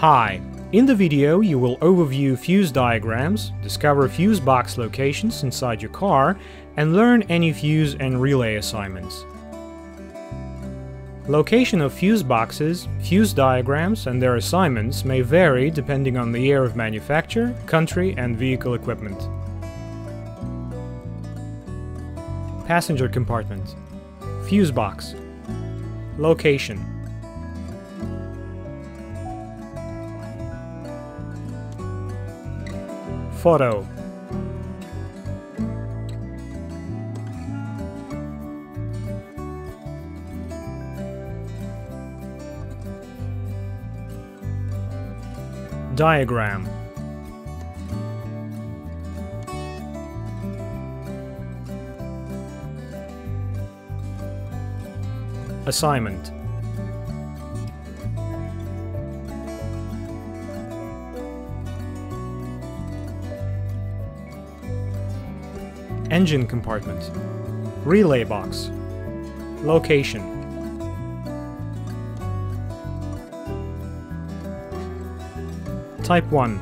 Hi! In the video you will overview fuse diagrams, discover fuse box locations inside your car, and learn any fuse and relay assignments. Location of fuse boxes, fuse diagrams, and their assignments may vary depending on the year of manufacture, country, and vehicle equipment. Passenger compartment Fuse box Location Photo. Diagram. Assignment Engine compartment Relay box Location. Type 1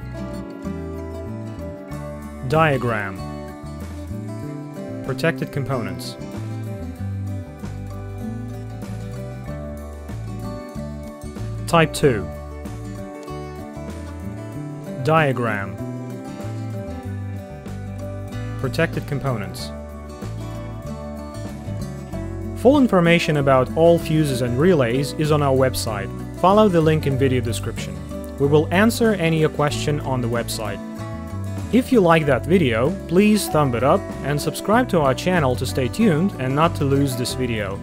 Diagram. Protected components. Type 2 Diagram Protected components Full information about all fuses and relays is on our website. Follow the link in video description. We will answer any question on the website. If you like that video, please thumb it up and subscribe to our channel to stay tuned and not to lose this video.